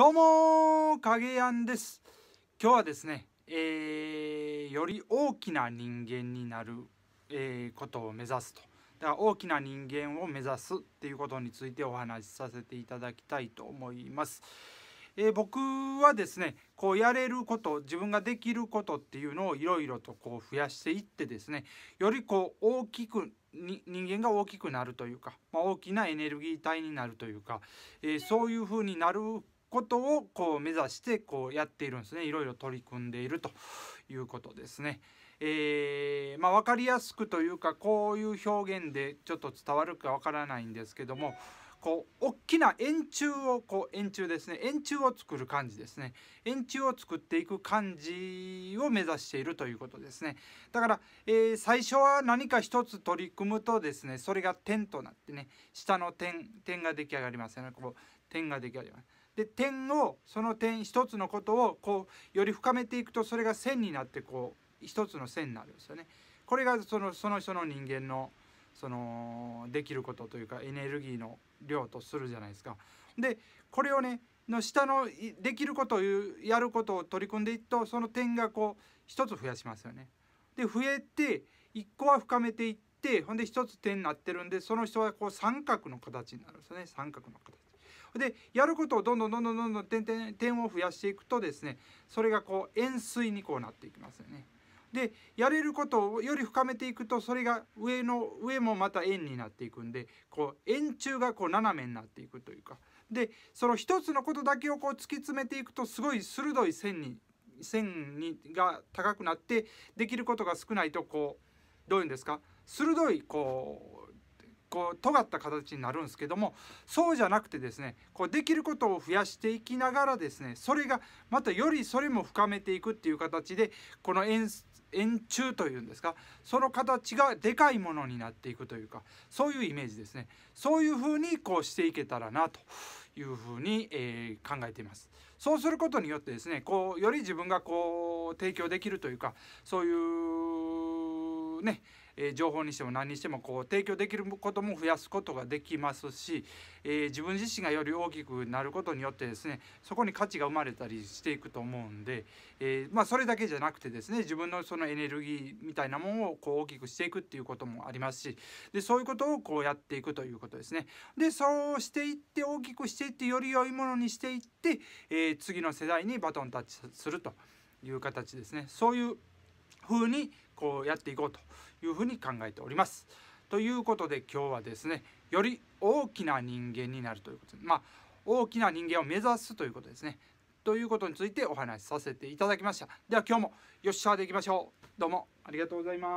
どうも影やんです今日はですね、えー、より大きな人間になる、えー、ことを目指すとだから大きな人間を目指すっていうことについてお話しさせていただきたいと思います。えー、僕はですねこうやれること自分ができることっていうのをいろいろとこう増やしていってですねよりこう大きくに人間が大きくなるというか、まあ、大きなエネルギー体になるというか、えー、そういうふうになることをこう目指してこうやっているんですねいろいろ取り組んでいるということですね。えー、まあ、分かりやすくというかこういう表現でちょっと伝わるかわからないんですけどもこう大きな円柱をこう円柱ですね。円柱を作る感じですね。円柱を作っていく感じを目指しているということですね。だから、えー、最初は何か一つ取り組むとですねそれが点となってね下の点点が出来上がりますよね。こう点が出来上がります。で点をその点一つのことをこうより深めていくとそれが線になってこう一つの線になるんですよね。これがそのその人の人間のそのできることというかエネルギーの量とするじゃないですか。でこれをねの下のできることをやることを取り組んでいくとその点がこう一つ増やしますよね。で増えて一個は深めていってほんで一つ点になってるんでその人はこう三角の形になるんですよね三角の形。でやることをどんどんどんどんどんどん点点点を増やしていくとですねそれがこう円錐にこうなっていきますよね。でやれることをより深めていくとそれが上の上もまた円になっていくんでこう円柱がこう斜めになっていくというか。でその一つのことだけをこう突き詰めていくとすごい鋭い線に線にが高くなってできることが少ないとこうどういうんですか？鋭いこうこう尖った形になるんですけどもそうじゃなくてですねこうできることを増やしていきながらですねそれがまたよりそれも深めていくっていう形でこの円円柱というんですかその形がでかいものになっていくというかそういうイメージですねそういうふうにこうしていけたらなというふうに、えー、考えています。そうすることによってですねこうより自分がこう提供できるというかそういうねえ情報にしても何にしてもこう提供できることも増やすことができますし、え自分自身がより大きくなることによってですねそこに価値が生まれたりしていくと思うんで、えまあ、それだけじゃなくてですね自分のそのエネルギーみたいなものをこう大きくしていくっていうこともありますしでそういうことをこうやっていくということですね。でそうしていって大きくしていってより良いものにしていって、え次の世代にバトンタッチするという形ですね。そういう風にこうやっていこうというふうに考えております。ということで今日はですねより大きな人間になるということまあ大きな人間を目指すということですね。ということについてお話しさせていただきました。では今日もよっしゃーでいきましょう。どうもありがとうございます。